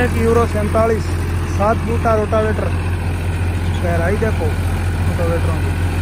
एक यूरो सैंतालीस सात बूटा रोटावेटर। गहराई देखो रोटावेटरों की।